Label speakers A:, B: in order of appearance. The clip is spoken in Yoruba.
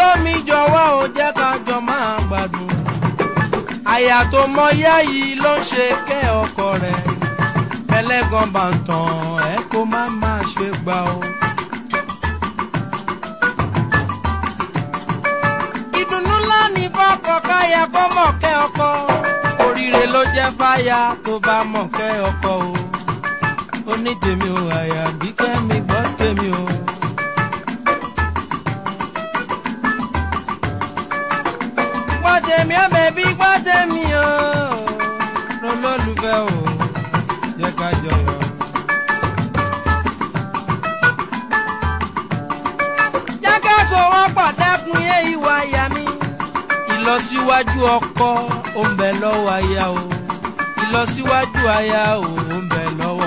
A: olómi jọ̀wọ́ ò jẹ́ ká jọ máa gbádùn àyà tó mọyá yìí ló ń ṣe kẹ́ ọkọ rẹ̀ ẹlẹ́gàn bá ń tàn ẹ́ kó má má ṣe gbà ó. ìdùnnú ńlá ní fọ́kọ káyà kó mọ̀ kẹ́ ọkọ oríire ló jẹ́ fáyà tó bá mọ̀ kẹ́ ọkọ o ó ní tèmi ò àyà bí kẹ́mi gbọ́ tèmi
B: o. tèmi ó bèbí gbọ́ tèmi o lọ́lọ́lùfẹ́ o jẹ́ ká jọ lọ.
A: jẹ́ ká sọ̀rọ̀ pàtàkùn yé ìwà ìyá mi. ìlọsíwájú ọkọ ó ń bẹ lọ́wọ́ aya o ìlọsíwájú aya o ó ń bẹ lọ́wọ́.